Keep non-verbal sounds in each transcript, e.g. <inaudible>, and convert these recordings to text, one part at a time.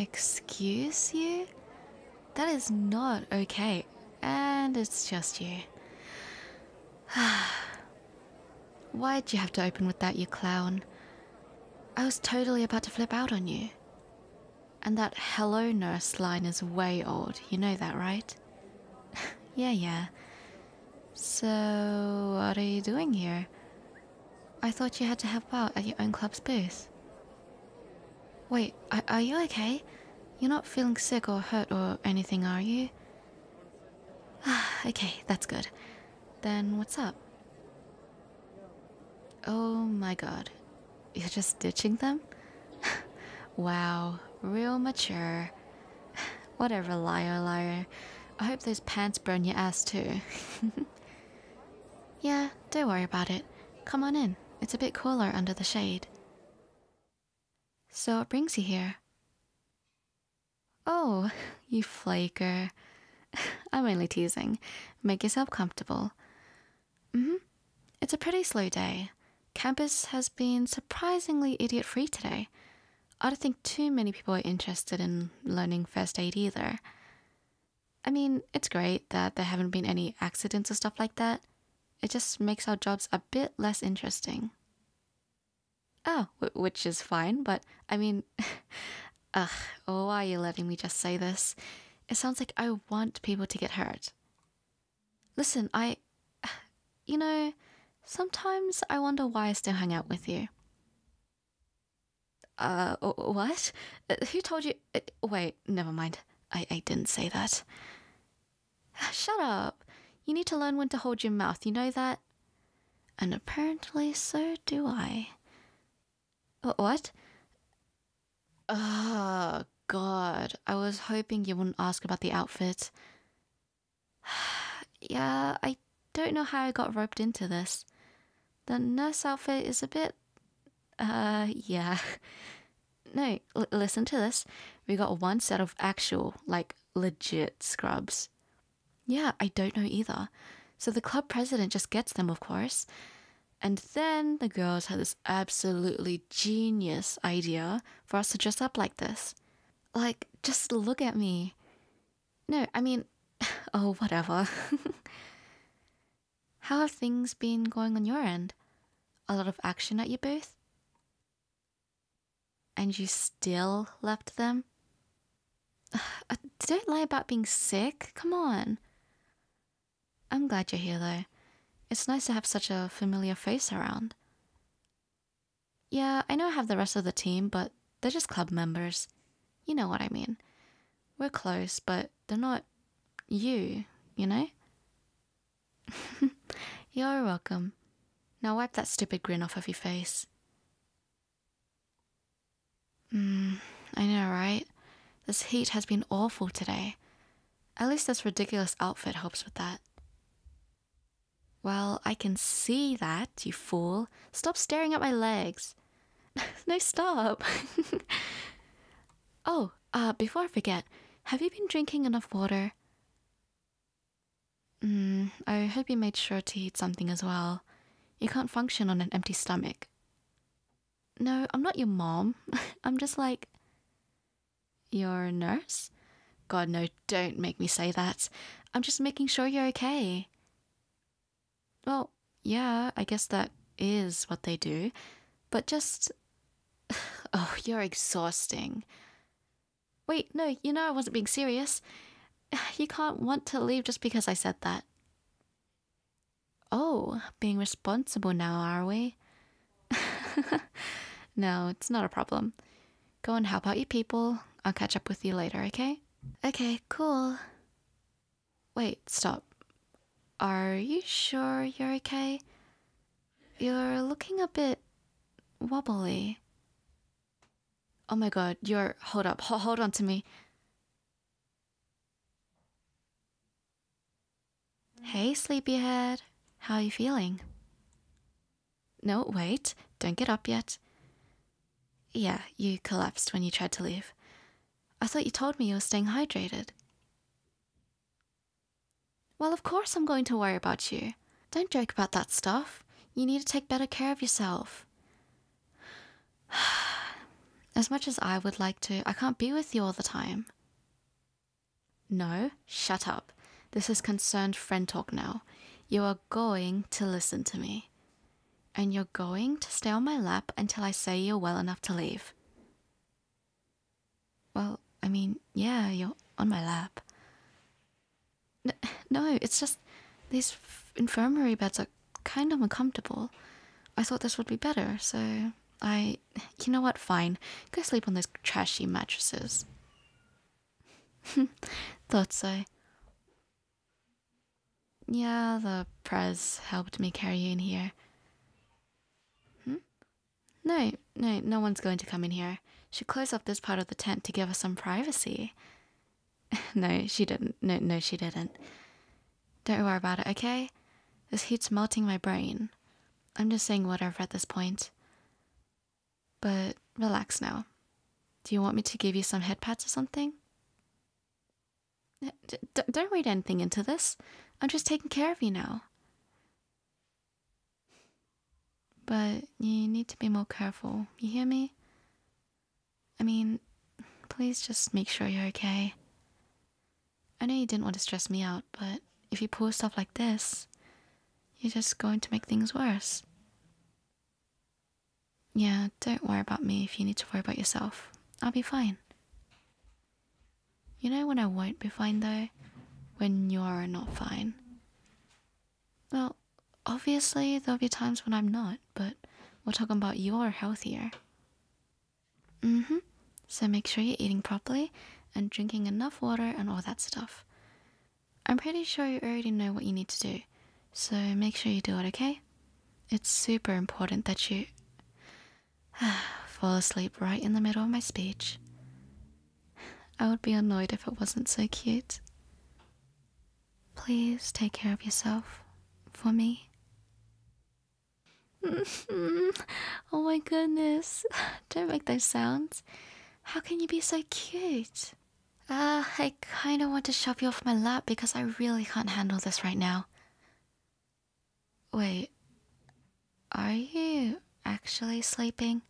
Excuse you? That is not okay. And it's just you. <sighs> Why'd you have to open with that, you clown? I was totally about to flip out on you. And that hello nurse line is way old, you know that, right? <laughs> yeah, yeah. So, what are you doing here? I thought you had to help out at your own club's booth. Wait, are, are you okay? You're not feeling sick or hurt or anything, are you? <sighs> okay, that's good. Then what's up? Oh my god. You're just ditching them? <laughs> wow, real mature. <sighs> Whatever, liar, liar. I hope those pants burn your ass too. <laughs> yeah, don't worry about it. Come on in. It's a bit cooler under the shade. So, what brings you here? Oh, <laughs> you flaker. <laughs> I'm only teasing. Make yourself comfortable. Mm hmm. It's a pretty slow day. Campus has been surprisingly idiot free today. I don't think too many people are interested in learning first aid either. I mean, it's great that there haven't been any accidents or stuff like that. It just makes our jobs a bit less interesting. Oh, which is fine, but I mean, <laughs> ugh, why are you letting me just say this? It sounds like I want people to get hurt. Listen, I. <sighs> You know, sometimes I wonder why I still hang out with you. Uh, what? Uh, who told you? Uh, wait, never mind. I, I didn't say that. <sighs> Shut up. You need to learn when to hold your mouth, you know that? And apparently so do I. What? Oh, God. I was hoping you wouldn't ask about the outfit. <sighs> yeah, I don't know how I got roped into this. The nurse outfit is a bit. Uh, yeah. <laughs> No, listen to this. We got one set of actual, like, legit scrubs. Yeah, I don't know either. So the club president just gets them, of course. And then the girls had this absolutely genius idea for us to dress up like this. Like, just look at me. No, I mean, <laughs> oh, whatever. <laughs> How have things been going on your end? A lot of action at your booth? And you still left them? <sighs> Uh, don't lie about being sick. Come on. I'm glad you're here, though. It's nice to have such a familiar face around. Yeah, I know I have the rest of the team, but they're just club members. You know what I mean. We're close, but they're not you, you know? <laughs> You're welcome. Now wipe that stupid grin off of your face. Hmm, I know, right? This heat has been awful today. At least this ridiculous outfit helps with that. Well, I can see that, you fool. Stop staring at my legs. <laughs> no, stop. <laughs> oh, uh, before I forget, have you been drinking enough water? Hmm, I hope you made sure to eat something as well. You can't function on an empty stomach. No, I'm not your mom. <laughs> I'm just like. Your nurse? God, no, don't make me say that. I'm just making sure you're okay. Well, yeah, I guess that is what they do. But just. <laughs> Oh, you're exhausting. Wait, no, you know I wasn't being serious. <sighs> You can't want to leave just because I said that. Oh, being responsible now, are we? <laughs> no, it's not a problem. Go and help out your people. I'll catch up with you later, okay? Okay, cool. Wait, stop. Are you sure you're okay? You're looking a bit wobbly. Oh my god, you're. Hold up, hold on to me. Hey, sleepyhead. How are you feeling? No, wait, don't get up yet. Yeah, you collapsed when you tried to leave. I thought you told me you were staying hydrated. Well, of course I'm going to worry about you. Don't joke about that stuff. You need to take better care of yourself. <sighs> As much as I would like to, I can't be with you all the time. No, shut up. This is concerned friend talk now. You are going to listen to me. And you're going to stay on my lap until I say you're well enough to leave. Well, I mean, yeah, you're on my lap. No, it's just these infirmary beds are kind of uncomfortable. I thought this would be better, so I. You know what? Fine. Go sleep on those trashy mattresses. <laughs> Thought so. Yeah, the prez helped me carry you in here. Hmm? No, no, no one's going to come in here. She closed off this part of the tent to give us some privacy. <laughs> no, she didn't. No, no, she didn't. Don't worry about it, okay? This heat's melting my brain. I'm just saying whatever at this point. But relax now. Do you want me to give you some head pats or something? D don't read anything into this. I'm just taking care of you now. But you need to be more careful. You hear me? I mean, please just make sure you're okay. I know you didn't want to stress me out, but if you pull stuff like this, you're just going to make things worse. Yeah, don't worry about me if you need to worry about yourself. I'll be fine. You know when I won't be fine though? When you're not fine. Well, obviously there'll be times when I'm not, but we're talking about your health here. Mm hmm. So make sure you're eating properly and drinking enough water and all that stuff. I'm pretty sure you already know what you need to do, so make sure you do it, okay? It's super important that you <sighs> fall asleep right in the middle of my speech. I would be annoyed if it wasn't so cute. Please take care of yourself for me. <laughs> oh my goodness. <laughs> Don't make those sounds. How can you be so cute? Uh, I kinda want to shove you off my lap because I really can't handle this right now. Wait, are you actually sleeping?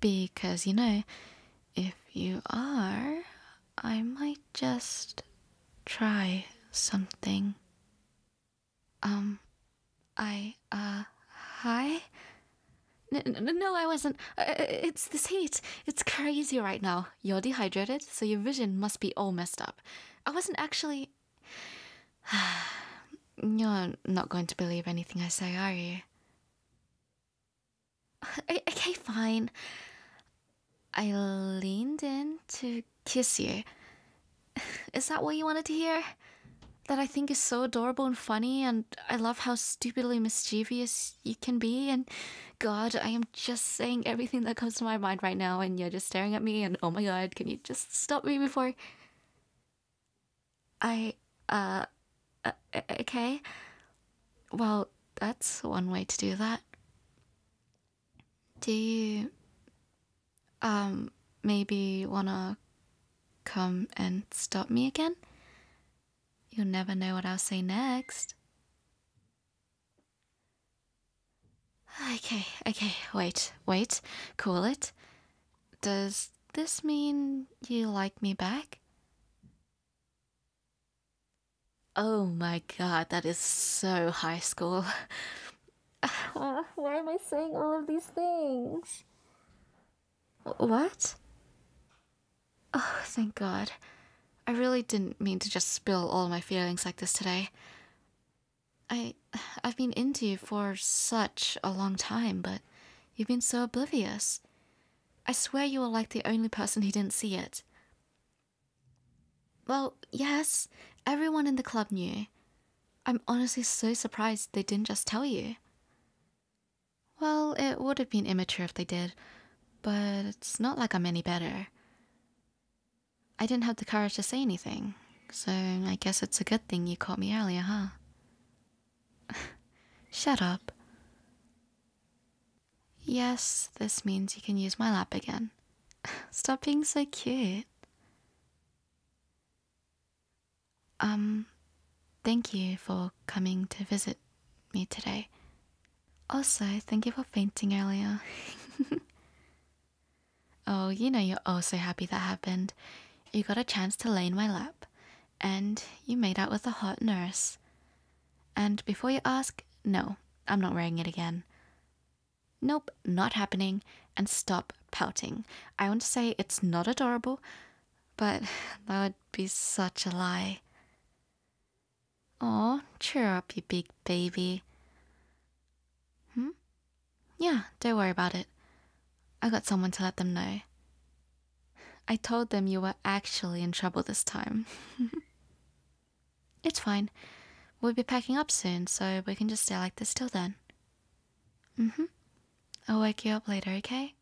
Because, you know, if you are, I might just try something. Um, I, uh, hi? No, I wasn't. Uh, it's this heat. It's crazy right now. You're dehydrated, so your vision must be all messed up. I wasn't actually. <sighs> You're not going to believe anything I say, are you? Okay, fine. I leaned in to kiss you. <sighs> Is that what you wanted to hear? That I think is so adorable and funny, and I love how stupidly mischievous you can be. And God, I am just saying everything that comes to my mind right now, and you're just staring at me. And oh my God, can you just stop me before I, uh, uh okay? Well, that's one way to do that. Do you, um, maybe wanna come and stop me again? You'll never know what I'll say next. Okay, okay, wait, wait, cool it. Does this mean you like me back? Oh my god, that is so high school. <laughs> why am I saying all of these things? What? Oh, thank god. I really didn't mean to just spill all my feelings like this today. I I've been into you for such a long time, but you've been so oblivious. I swear you were like the only person who didn't see it. Well, yes, everyone in the club knew. I'm honestly so surprised they didn't just tell you. Well, it would have been immature if they did, but it's not like I'm any better. I didn't have the courage to say anything, so I guess it's a good thing you caught me earlier, huh? <laughs> Shut up. Yes, this means you can use my lap again. <laughs> Stop being so cute. Um, thank you for coming to visit me today. Also, thank you for fainting earlier. <laughs> Oh, you know you're oh so happy that happened. You got a chance to lay in my lap, and you made out with a hot nurse. And before you ask, no, I'm not wearing it again. Nope, not happening, and stop pouting. I want to say it's not adorable, but <laughs> that would be such a lie. Oh, cheer up, you big baby. Hmm? Yeah, don't worry about it. I got someone to let them know. I told them you were actually in trouble this time. <laughs> it's fine. We'll be packing up soon, so we can just stay like this till then. Mm hmm. I'll wake you up later, okay?